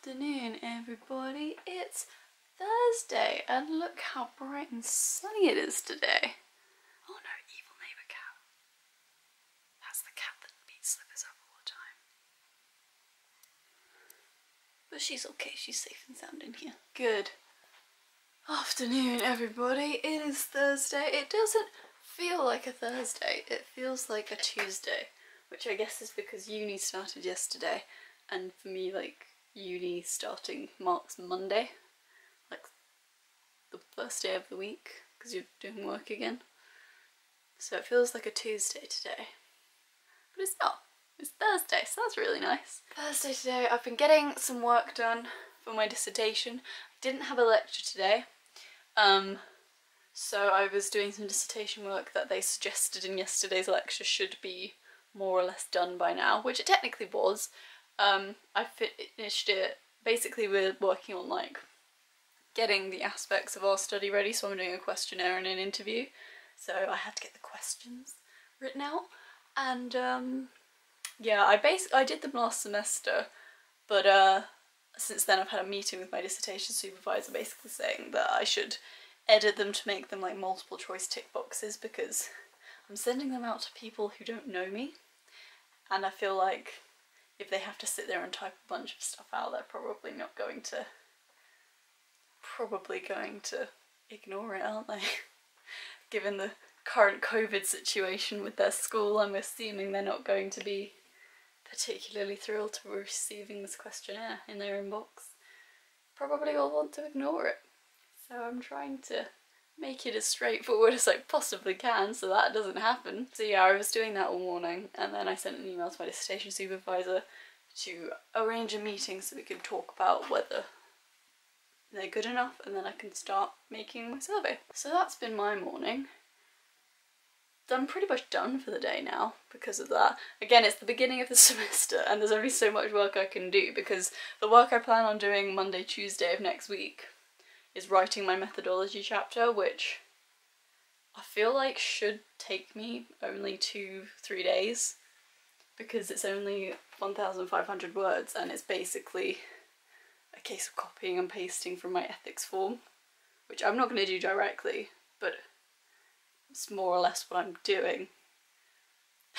afternoon, everybody. It's Thursday, and look how bright and sunny it is today. Oh no, evil neighbour cat. That's the cat that beats Slippers up all the time. But she's okay, she's safe and sound in here. Good afternoon, everybody. It is Thursday. It doesn't feel like a Thursday, it feels like a Tuesday, which I guess is because uni started yesterday, and for me, like, uni starting marks Monday, like the first day of the week, because you're doing work again. So it feels like a Tuesday today. But it's not. It's Thursday, so that's really nice. Thursday today, I've been getting some work done for my dissertation. I didn't have a lecture today. Um, so I was doing some dissertation work that they suggested in yesterday's lecture should be more or less done by now, which it technically was. Um, I finished it, basically we're working on like getting the aspects of our study ready, so I'm doing a questionnaire and an interview. So I had to get the questions written out. And um, yeah, I basically I did them last semester, but uh, since then I've had a meeting with my dissertation supervisor basically saying that I should edit them to make them like multiple choice tick boxes because I'm sending them out to people who don't know me and I feel like if they have to sit there and type a bunch of stuff out they're probably not going to probably going to ignore it aren't they? Given the current covid situation with their school I'm assuming they're not going to be particularly thrilled to be receiving this questionnaire in their inbox. Probably all want to ignore it. So I'm trying to make it as straightforward as I possibly can so that doesn't happen. So yeah, I was doing that all morning and then I sent an email to my dissertation supervisor to arrange a meeting so we can talk about whether they're good enough and then I can start making my survey. So that's been my morning. Done pretty much done for the day now because of that. Again, it's the beginning of the semester and there's only so much work I can do because the work I plan on doing Monday, Tuesday of next week is writing my methodology chapter, which I feel like should take me only two, three days because it's only 1,500 words and it's basically a case of copying and pasting from my ethics form, which I'm not going to do directly, but it's more or less what I'm doing.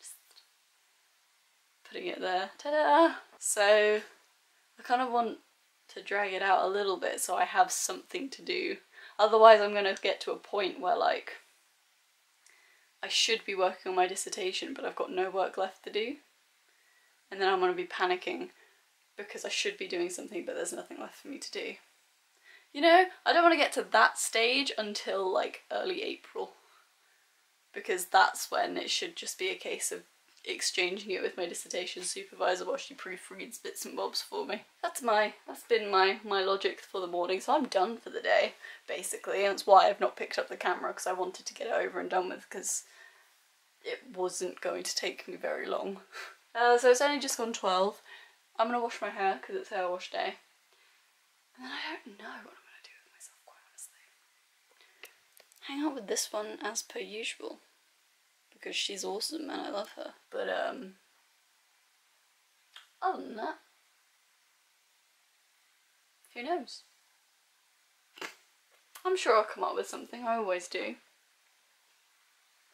Just putting it there. Ta-da! So I kind of want to drag it out a little bit so I have something to do. Otherwise I'm going to get to a point where like I should be working on my dissertation but I've got no work left to do. And then I'm going to be panicking because I should be doing something but there's nothing left for me to do. You know, I don't want to get to that stage until like early April because that's when it should just be a case of exchanging it with my dissertation supervisor while she proofreads bits and bobs for me. That's my, that's been my, my logic for the morning, so I'm done for the day, basically, and that's why I've not picked up the camera, because I wanted to get it over and done with, because it wasn't going to take me very long. Uh, so it's only just gone 12. I'm going to wash my hair, because it's hair wash day. And then I don't know what I'm going to do with myself, quite honestly. Hang out with this one as per usual because she's awesome and I love her. But um, other than that, who knows? I'm sure I'll come up with something, I always do.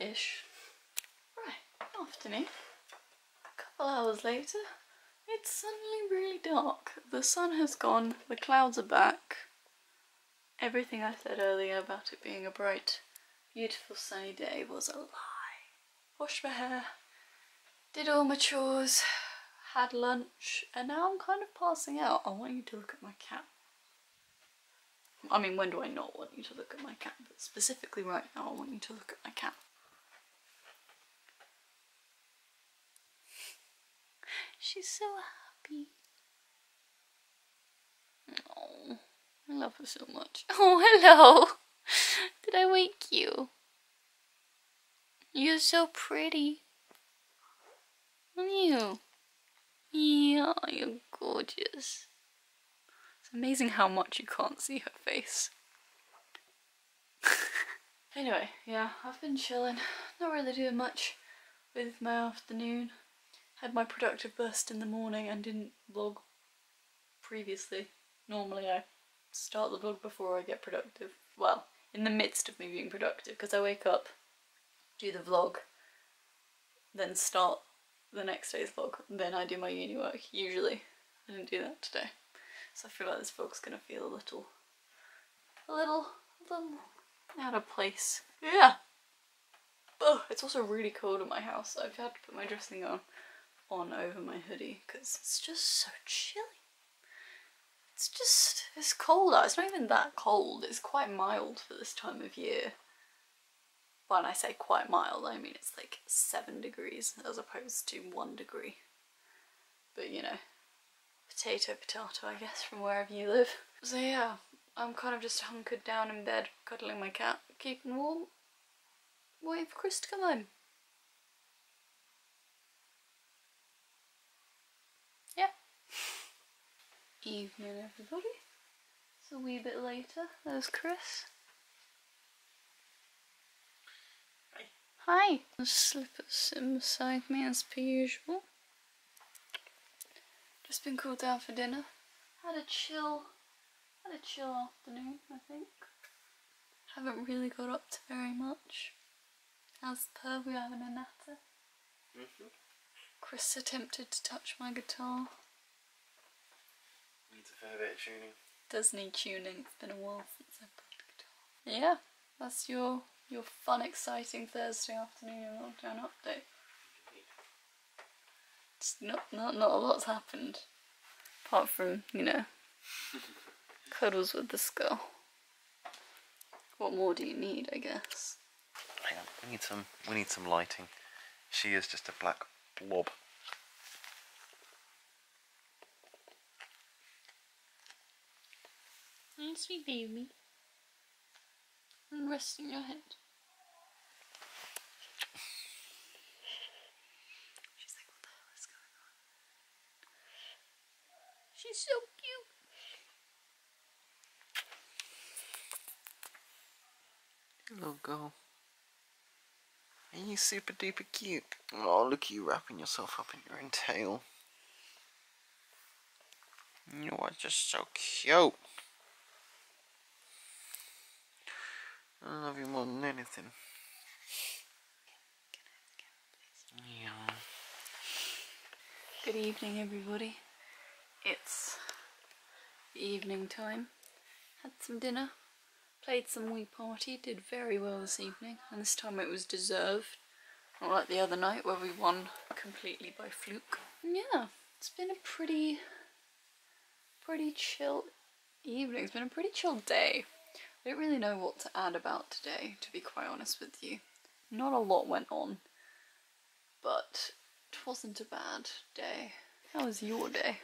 Ish. Right, afternoon. A couple hours later, it's suddenly really dark. The sun has gone, the clouds are back. Everything I said earlier about it being a bright, beautiful sunny day was a lie washed my hair, did all my chores, had lunch, and now I'm kind of passing out. I want you to look at my cat. I mean, when do I not want you to look at my cat? But specifically right now, I want you to look at my cat. She's so happy. Oh, I love her so much. Oh, hello. Did I wake you? You're so pretty. Aren't you? Yeah, you're gorgeous. It's amazing how much you can't see her face. anyway, yeah, I've been chilling. Not really doing much with my afternoon. Had my productive burst in the morning and didn't vlog previously. Normally I start the vlog before I get productive. Well, in the midst of me being productive, because I wake up, do the vlog, then start the next day's vlog, then I do my uni work, usually. I didn't do that today. So I feel like this vlog's gonna feel a little, a little, a little out of place. Yeah. Oh, it's also really cold in my house. I've had to put my dressing on on over my hoodie because it's just so chilly. It's just, it's cold out. It's not even that cold. It's quite mild for this time of year. When I say quite mild, I mean it's like 7 degrees as opposed to 1 degree. But you know, potato potato I guess from wherever you live. So yeah, I'm kind of just hunkered down in bed, cuddling my cat, keeping warm, waiting for Chris to come home. Yeah. Evening everybody. It's a wee bit later. There's Chris. Hi. The slippers sitting beside me as per usual. Just been called down for dinner. Had a chill, had a chill afternoon, I think. Haven't really got up to very much. As per, we're having a natter. Mm-hmm. Chris attempted to touch my guitar. Needs a fair bit of tuning. Does need tuning. It's been a while since I played the guitar. Yeah, that's your your fun, exciting Thursday afternoon lockdown update. It's not not not a lot's happened, apart from you know cuddles with the skull. What more do you need? I guess. Hang on, we need some we need some lighting. She is just a black blob. Sweet baby. And resting your head. She's like, what the hell is going on? She's so cute. Hello, girl. Are you super duper cute? Oh, look at you wrapping yourself up in your own tail. You are just so cute. I love you more than anything. Yeah. Good evening, everybody. It's evening time. Had some dinner, played some Wii Party, did very well this evening, and this time it was deserved. Not like the other night where we won completely by fluke. And yeah, it's been a pretty, pretty chill evening. It's been a pretty chill day. I don't really know what to add about today, to be quite honest with you. Not a lot went on, but it wasn't a bad day. How was your day?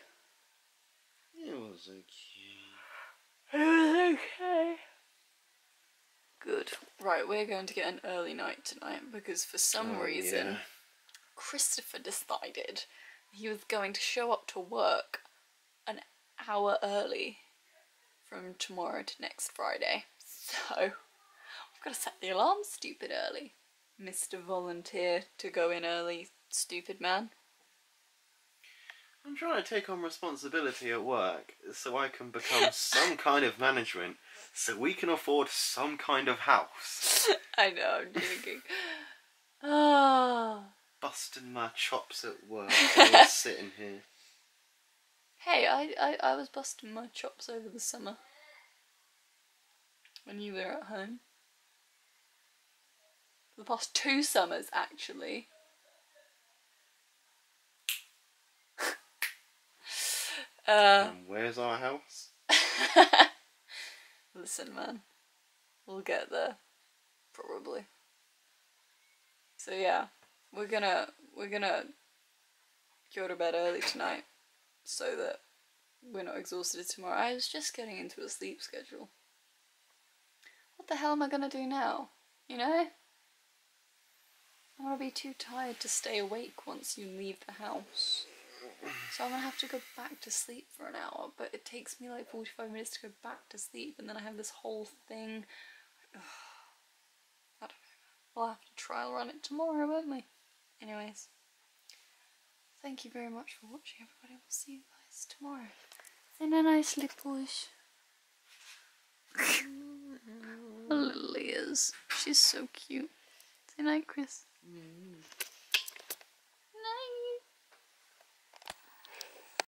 It was okay. It was okay. Good. Right, we're going to get an early night tonight because for some Oh, reason yeah. Christopher decided he was going to show up to work an hour early from tomorrow to next Friday. So we've got to set the alarm stupid early. Mr. Volunteer to go in early, stupid man. I'm trying to take on responsibility at work so I can become some kind of management so we can afford some kind of house. I know, I'm joking. Ah. Busting my chops at work while sitting here. Hey, I, I, I was busting my chops over the summer. When you were at home. For the past two summers, actually. uh, And where's our house? listen, man. We'll get there. Probably. So yeah, we're gonna we're gonna go to bed early tonight so that we're not exhausted tomorrow. I was just getting into a sleep schedule. What the hell am I gonna do now? You know? I'm gonna be too tired to stay awake once you leave the house. So I'm gonna have to go back to sleep for an hour, but it takes me like 45 minutes to go back to sleep, and then I have this whole thing. I don't know. We'll have to trial run it tomorrow, won't we? Anyways, thank you very much for watching, everybody. We'll see you guys tomorrow. Isn't a nice little Little Leah's. She's so cute. Say night, Chris. Mm.